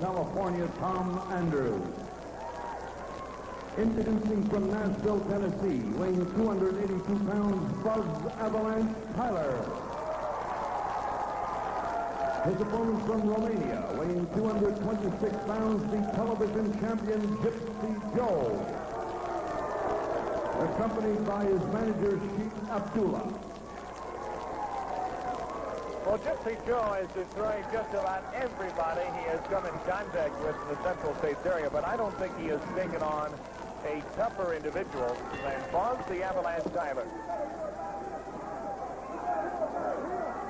California, Tom Andrews. Introducing from Nashville, Tennessee, weighing 282 pounds, Buzz Avalanche Tyler. His opponent from Romania, weighing 226 pounds, the television champion Gypsy Joe. Accompanied by his manager, Sheikh Abdullah. Well, Gypsy Joe is destroyed just about everybody he has come in contact with in the Central States area, but I don't think he has taken on a tougher individual than Buzz the Avalanche Tyler.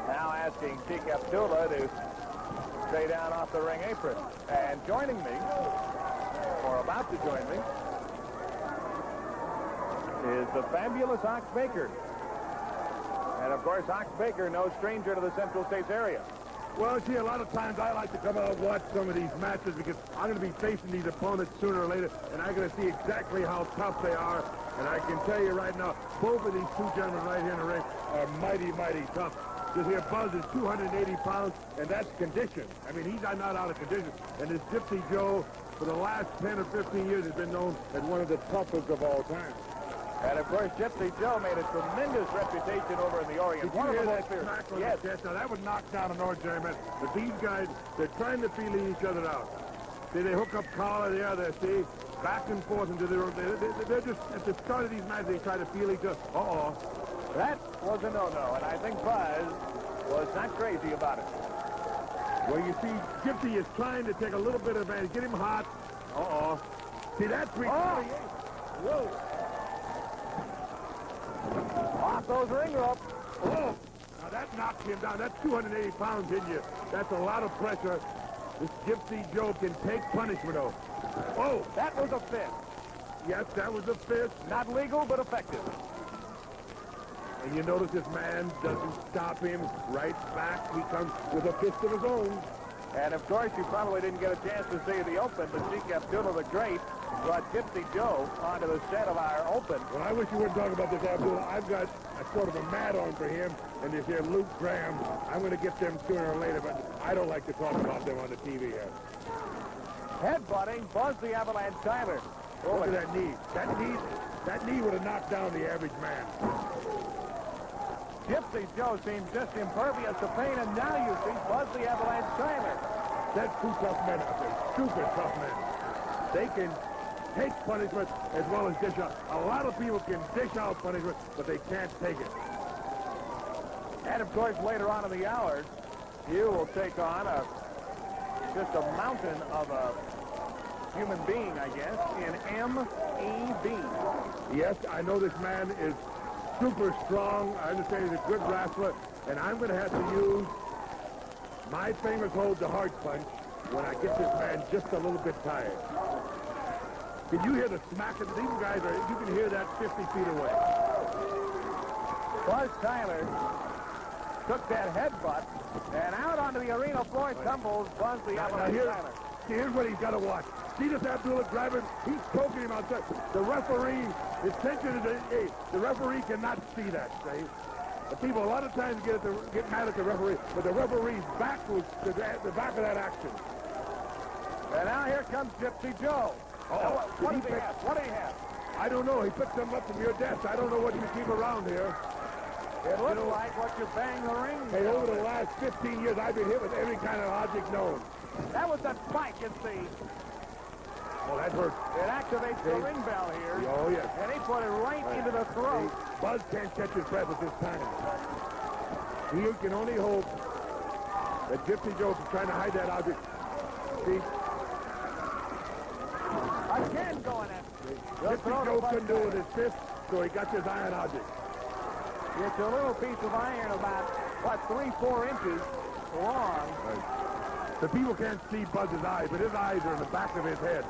Now asking Sheikh Abdullah to stay down off the ring apron. And joining me, or about to join me, is the fabulous Ox Baker. And of course, Ox Baker, no stranger to the Central States area. Well, see, a lot of times I like to come out and watch some of these matches because I'm going to be facing these opponents sooner or later, and I'm going to see exactly how tough they are. And I can tell you right now, both of these two gentlemen right here in the ring are mighty, mighty tough. This here Buzz is 280 pounds, and that's condition. I mean, he's not out of condition. And this Gypsy Joe, for the last 10 or 15 years, has been known as one of the toughest of all time. And of course, Gypsy Joe made a tremendous reputation over in the Orient. Did One you hear that smack on Yes. Now, that would knock down an ordinary man. But these guys, they're trying to feel each other out. See, they hook up collar the other, see? Back and forth into their own... They, they, they're just... At the start of these matches, they try to feel each other. Uh-oh. That was a no-no, and I think Buzz was not crazy about it. Well, you see, Gypsy is trying to take a little bit of advantage. Get him hot. Uh-oh. See, that's... Oh, re- Oh, Whoa. Those ring ropes. Oh! Now, that knocked him down. That's 280 pounds in you. That's a lot of pressure. This Gypsy Joe can take punishment, though. Oh! That was a fist. Yes, that was a fist. Not legal, but effective. And you notice this man doesn't stop him. Right back, he comes with a fist of his own. And of course, you probably didn't get a chance to see the Open, but she kept doing the Great brought Gypsy Joe onto the set of our Open. Well, I wish you wouldn't talk about this, Abdullah. I've got a sort of a mat on for him and this here Luke Graham. I'm going to get them sooner or later, but I don't like to talk about them on the TV here. Headbutting Buzz the Avalanche Tyler. Look at that knee. That knee, that knee would have knocked down the average man. Gypsy Joe seems just impervious to pain, and now you see Buzz the Avalanche Tyler. That's two tough men out there. Super tough men. They can take punishment as well as dish out. A lot of people can dish out punishment, but they can't take it. And of course, later on in the hour, you will take on a just a mountain of a human being, I guess, in M.E.B. Yes, I know this man is super strong. I understand he's a good wrestler, and I'm going to have to use my famous hold the heart punch when I get this man just a little bit tired. Can you hear the smack of these guys? Are, you can hear that 50 feet away. Buzz Tyler took that headbutt, and out onto the arena floor tumbles Buzz the Now, now here, Tyler. see, here's what he's got to watch. See this Abdullah driver? He's poking him outside. The referee, his tension is, hey, the referee cannot see that, see? The people a lot of times get, at the, get mad at the referee, but the referee's back was the, the back of that action. And now here comes Gypsy Joe. Oh, what, did he pick- have? What do he have? I don't know. He picked them up from your desk. I don't know what you keep around here. It looks know- like what you bang the ring. Hey, over the last 15 years, I've been hit with every kind of object known. That was that spike, you see. Oh, that hurt. It activates the ring bell here. Oh, yes. And he put it right into the throat. Buzz can't catch his breath at this time. You can only hope that Gypsy Joe is trying to hide that object. See, Again going at the Gypsy throat Joe couldn't do it with his fist, so he got this iron object. It's a little piece of iron about, what, three, four inches long. The people can't see Buzz's eyes, but his eyes are in the back of his head.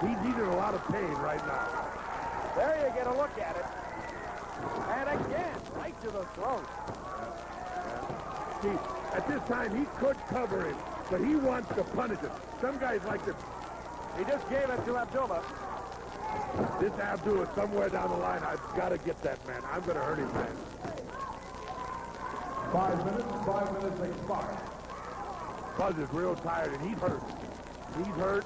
He's, in a lot of pain right now. There you get a look at it. And again, right to the throat. See, at this time, he could cover him, but he wants to punish him. Some guys like to... He just gave it to Abdullah. This Abdullah, somewhere down the line, I've got to get that man. I'm going to hurt him, man. Five minutes, five minutes they expired. Buzz is real tired, and he's hurt. He's hurt.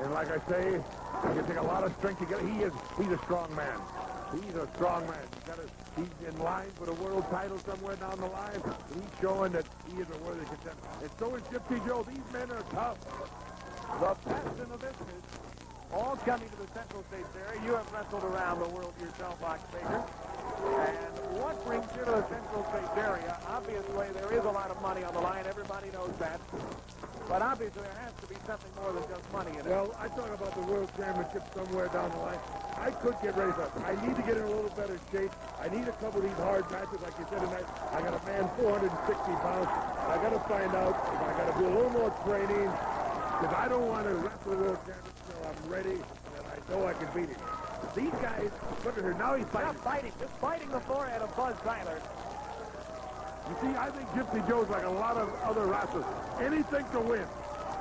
And like I say, it can take a lot of strength to get. He is. He's a strong man. He's a strong man. He's, got a, he's in line for the world title somewhere down the line. He's showing that he is a worthy contender. And so is Gypsy Joe. These men are tough. The best in the business. All coming to the Central States area. You have wrestled around the world yourself, Ox Baker. And what brings you to the Central States area? Obviously, there is a lot of money on the line. Everybody knows that. But obviously, there has to be something more than just money in it. Well, I thought about the World Championship somewhere down the line. I could get ready for it. I need to get in a little better shape. I need a couple of these hard matches, like you said tonight. I got a man 460 pounds. I got to find out if I got to do a little more training because I don't want to wrestle the World Championship until I'm ready and I know I can beat him. These guys, look at her. Now he's fighting. Not fighting, just fighting the forehead of Buzz Tyler. You see, I think Gypsy Joe's like a lot of other wrestlers. Anything to win.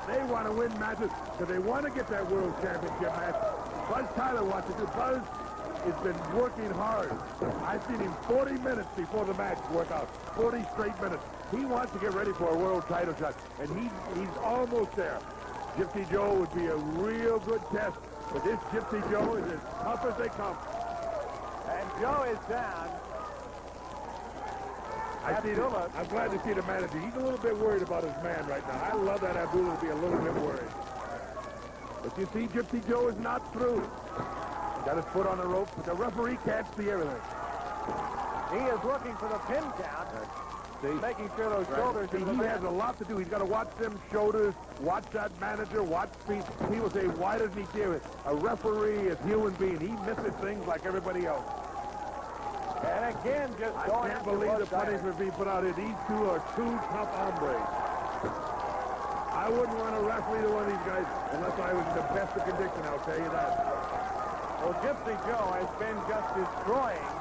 They want to win matches because they want to get that world championship match. Buzz Tyler wants to do. Buzz has been working hard. I've seen him 40 minutes before the match work out. 40 straight minutes. He wants to get ready for a world title shot, and he, he's almost there. Gypsy Joe would be a real good test, but this Gypsy Joe is as tough as they come. And Joe is down. I see Abdullah. I'm glad to see the manager. He's a little bit worried about his man right now. I love that Abdullah to be a little bit worried. But you see, Gypsy Joe is not through. He got his foot on the rope, but the referee can't see everything. He is looking for the pin count, See? making sure those shoulders See, he has a lot to do. He's got to watch them shoulders, watch that manager, watch feet. People say, why doesn't he do it? A referee is human being. He misses things like everybody else. And again, just I going can't believe the punishment being put out here. These two are two tough hombres. I wouldn't want to wrestle either one of these guys unless I was in the best of condition, I'll tell you that. Well, Gypsy Joe has been just destroying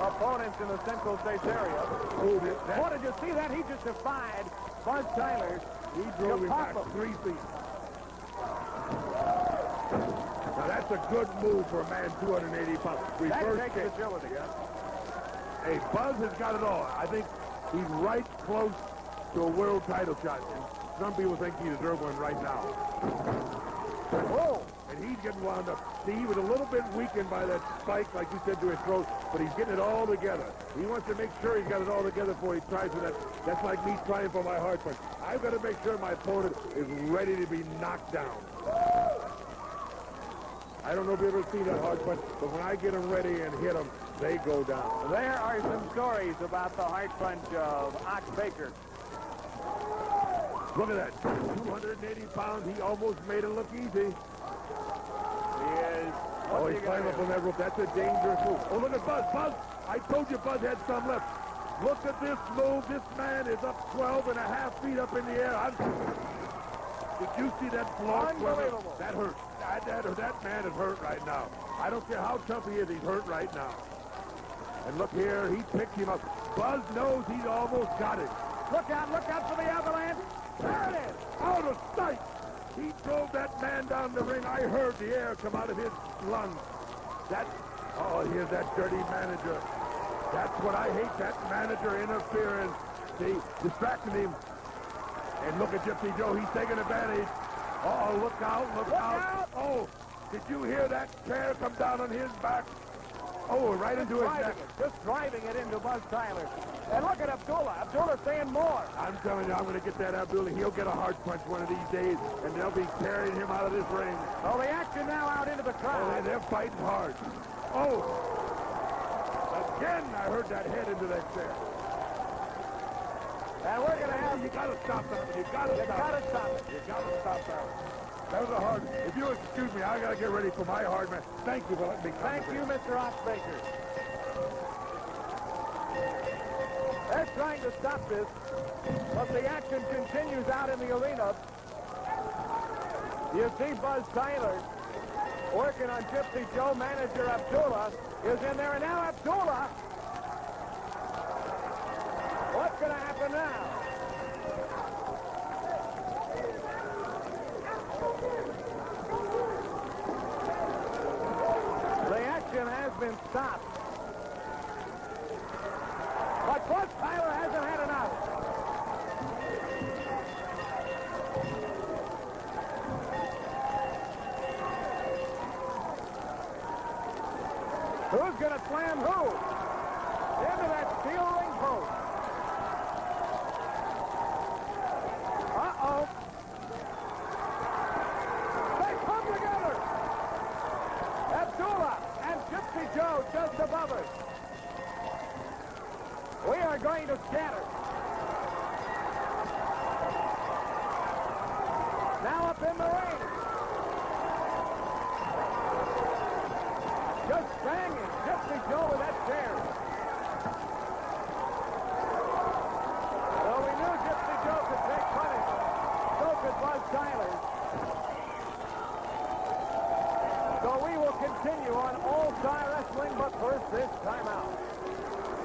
opponents in the Central States area. Oh, that, that, Boy, did you see that? He just defied Buzz Tyler. he drove him back three feet. Now, that's a good move for a man 280 pounds. That Reverse takes kick. agility. Hey, Buzz has got it all. I think he's right close to a world title shot. And some people think he deserves one right now. Oh, And he's getting wound up. See, he was a little bit weakened by that spike, like you said, to his throat, but he's getting it all together. He wants to make sure he's got it all together before he tries for that. That's like me trying for my heart punch. I've got to make sure my opponent is ready to be knocked down. I don't know if you've ever seen that heart punch, but when I get them ready and hit them, they go down. there are some stories about the heart punch of Ox Baker. Look at that. 280 pounds. He almost made it look easy. He is. Oh, he's climbing up on that roof. That's a dangerous move. Oh, look at Buzz. Buzz, I told you Buzz had some left. Look at this move. This man is up 12 and a half feet up in the air. I'm... Did you see that floor? Unbelievable. That hurt. That, that, that man is hurt right now. I don't care how tough he is. He's hurt right now. And look here. He picked him up. Buzz knows he's almost got it. Look out, look out for the avalanche. There it is. Out of sight. Drove that man down the ring. I heard the air come out of his lungs. That, oh, here's that dirty manager. That's what I hate, that manager interference. See, distracting him. And look at Gypsy Joe. He's taking advantage. Uh-oh, look out, look, Look out. out. Oh, did you hear that chair come down on his back? Oh, right into his driving neck. it, just driving it into Buzz Tyler. And look at Abdullah. Abdullah saying more. I'm telling you, I'm going to get that Abdullah. He'll get a heart punch one of these days, and they'll be carrying him out of this ring. So the action now out into the Oh, crowd. they're fighting hard. Oh! Again, I heard that head into that chair. And we're going to have... You gotta stop that. You gotta You stop stop it. You gotta stop that. That was a hard. If you'll excuse me, I gotta get ready for my hard match. Thank you for letting me come. Thank you, Mr. Oxbaker. They're trying to stop this, but the action continues out in the arena. You see Buzz Tyler working on Gypsy Joe. Manager Abdullah is in there, and now Abdullah. What's going to happen now? The action going to scatter. Now up in the ring. Just banging. Gypsy Joe is